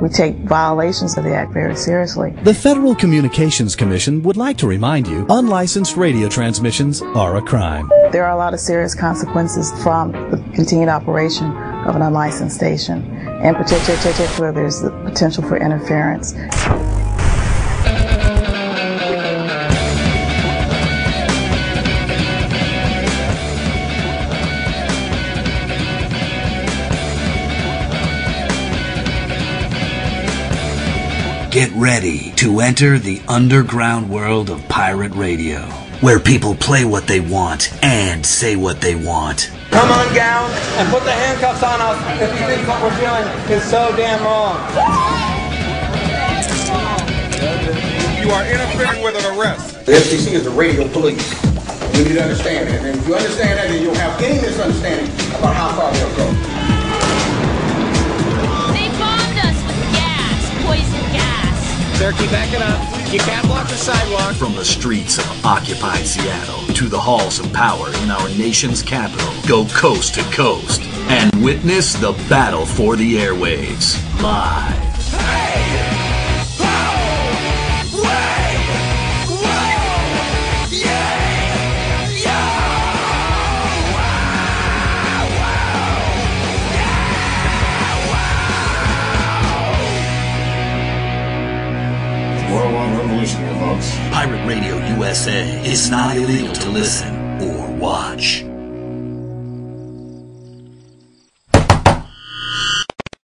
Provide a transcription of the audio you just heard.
We take violations of the Act very seriously. The Federal Communications Commission would like to remind you unlicensed radio transmissions are a crime. There are a lot of serious consequences from the continued operation of an unlicensed station. In particular, there's the potential for interference. Get ready to enter the underground world of pirate radio, where people play what they want and say what they want. Come on down and put the handcuffs on us if you think what we're doing is so damn wrong. You are interfering with an arrest. The FCC is the radio police. You need to understand that. And if you understand that, then you'll have any misunderstanding about how far they'll Sir, keep backing up. You can't block the sidewalk. From the streets of occupied Seattle to the halls of power in our nation's capital, go coast to coast and witness the battle for the airwaves live. Folks. Pirate Radio USA is not illegal to listen or watch.